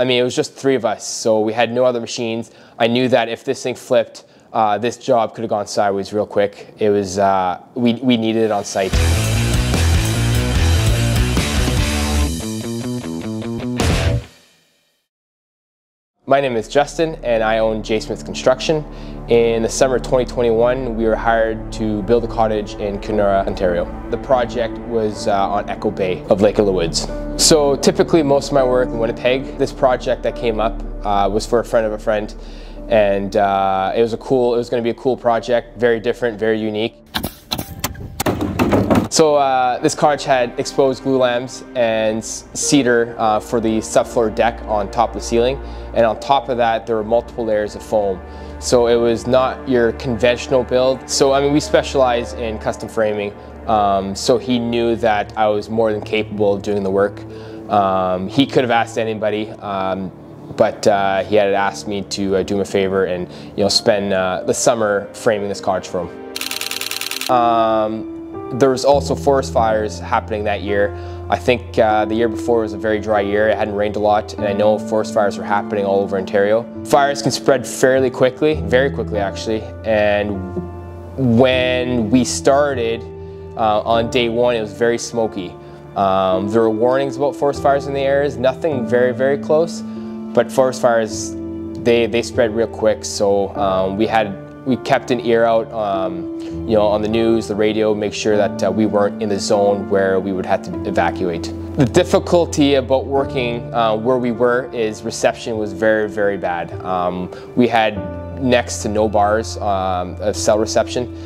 I mean, it was just three of us, so we had no other machines. I knew that if this thing flipped, uh, this job could have gone sideways real quick. It was, uh, we, we needed it on site. My name is Justin and I own J. Smith Construction. In the summer of 2021, we were hired to build a cottage in Kenora, Ontario. The project was uh, on Echo Bay of Lake of the Woods. So typically most of my work in Winnipeg, this project that came up uh, was for a friend of a friend and uh, it was a cool, it was going to be a cool project, very different, very unique. So uh, this cottage had exposed glulams and cedar uh, for the subfloor deck on top of the ceiling. And on top of that, there were multiple layers of foam. So it was not your conventional build. So I mean, we specialize in custom framing. Um, so he knew that I was more than capable of doing the work. Um, he could have asked anybody, um, but uh, he had asked me to uh, do him a favor and you know spend uh, the summer framing this cottage for him. Um, there was also forest fires happening that year. I think uh, the year before was a very dry year. It hadn't rained a lot, and I know forest fires were happening all over Ontario. Fires can spread fairly quickly, very quickly actually, and when we started uh, on day one, it was very smoky. Um, there were warnings about forest fires in the areas, nothing very, very close, but forest fires, they, they spread real quick, so um, we had we kept an ear out, um, you know, on the news, the radio, make sure that uh, we weren't in the zone where we would have to evacuate. The difficulty about working uh, where we were is reception was very, very bad. Um, we had next to no bars um, of cell reception,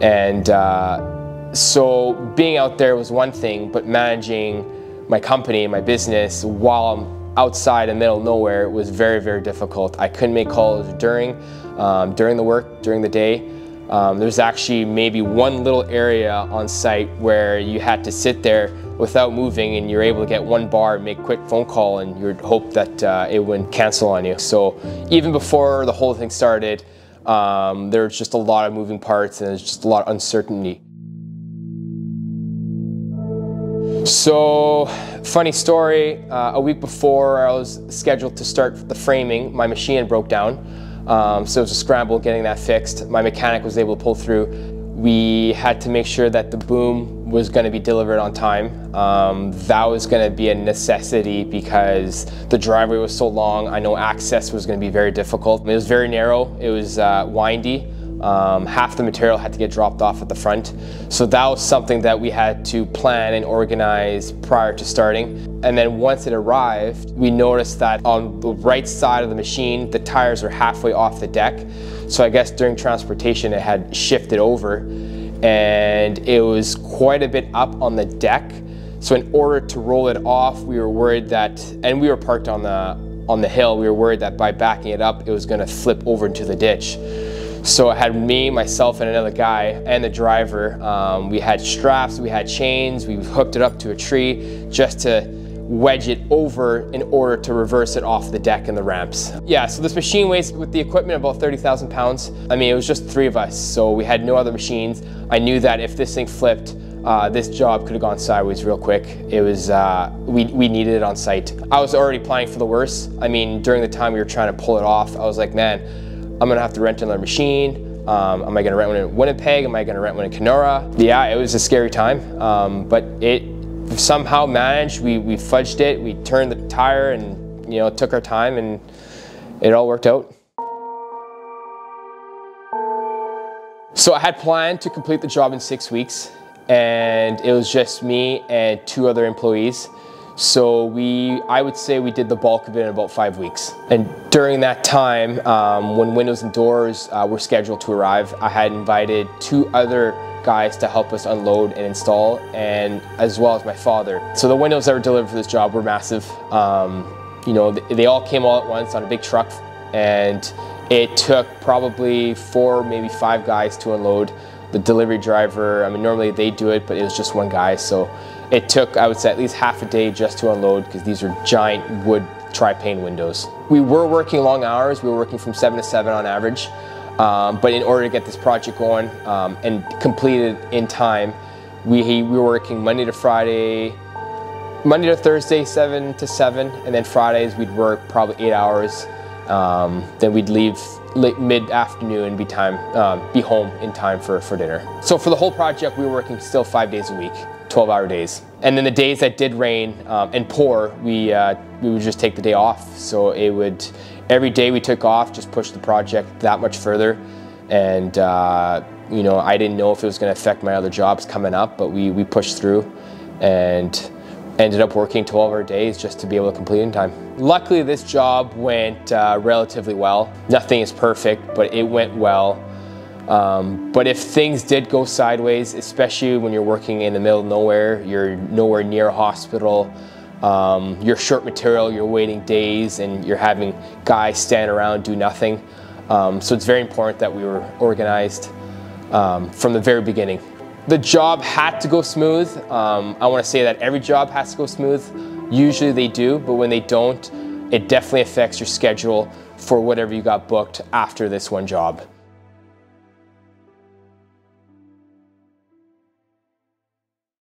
and uh, so being out there was one thing, but managing my company, my business, while I'm outside in the middle of nowhere was very, very difficult. I couldn't make calls during, um, during the work, during the day. Um, there's actually maybe one little area on site where you had to sit there without moving and you're able to get one bar, make a quick phone call and you'd hope that uh, it wouldn't cancel on you. So even before the whole thing started, um, just a lot of moving parts and there's just a lot of uncertainty. So, funny story, uh, a week before I was scheduled to start the framing, my machine broke down. Um, so it was a scramble getting that fixed. My mechanic was able to pull through. We had to make sure that the boom was going to be delivered on time. Um, that was going to be a necessity because the driveway was so long. I know access was going to be very difficult. It was very narrow. It was uh, windy. Um, half the material had to get dropped off at the front. So that was something that we had to plan and organize prior to starting. And then once it arrived, we noticed that on the right side of the machine, the tires are halfway off the deck. So I guess during transportation, it had shifted over and it was quite a bit up on the deck. So in order to roll it off, we were worried that, and we were parked on the, on the hill, we were worried that by backing it up, it was gonna flip over into the ditch. So I had me, myself, and another guy, and the driver. Um, we had straps, we had chains, we hooked it up to a tree just to wedge it over in order to reverse it off the deck and the ramps. Yeah, so this machine weighs with the equipment about 30,000 pounds. I mean, it was just three of us, so we had no other machines. I knew that if this thing flipped, uh, this job could have gone sideways real quick. It was, uh, we, we needed it on site. I was already planning for the worst. I mean, during the time we were trying to pull it off, I was like, man, I'm gonna have to rent another machine. Um, am I gonna rent one in Winnipeg? Am I gonna rent one in Kenora? Yeah, it was a scary time, um, but it somehow managed. We, we fudged it, we turned the tire and you know took our time and it all worked out. So I had planned to complete the job in six weeks and it was just me and two other employees. So we, I would say we did the bulk of it in about five weeks. And during that time, um, when windows and doors uh, were scheduled to arrive, I had invited two other guys to help us unload and install, and as well as my father. So the windows that were delivered for this job were massive. Um, you know, they all came all at once on a big truck, and it took probably four, maybe five guys to unload. The delivery driver, I mean, normally they do it, but it was just one guy, so it took, I would say, at least half a day just to unload because these are giant wood tri-pane windows. We were working long hours. We were working from 7 to 7 on average. Um, but in order to get this project going um, and completed in time, we, we were working Monday to Friday, Monday to Thursday, 7 to 7, and then Fridays we'd work probably 8 hours. Um, then we'd leave mid-afternoon and be time, um, be home in time for, for dinner. So for the whole project, we were working still five days a week, 12 hour days. And then the days that did rain um, and pour, we, uh, we would just take the day off. So it would, every day we took off, just push the project that much further. And uh, you know, I didn't know if it was gonna affect my other jobs coming up, but we, we pushed through and ended up working 12 hour days just to be able to complete in time. Luckily, this job went uh, relatively well. Nothing is perfect, but it went well. Um, but if things did go sideways, especially when you're working in the middle of nowhere, you're nowhere near a hospital, um, you're short material, you're waiting days, and you're having guys stand around do nothing. Um, so it's very important that we were organized um, from the very beginning. The job had to go smooth. Um, I want to say that every job has to go smooth. Usually they do, but when they don't, it definitely affects your schedule for whatever you got booked after this one job.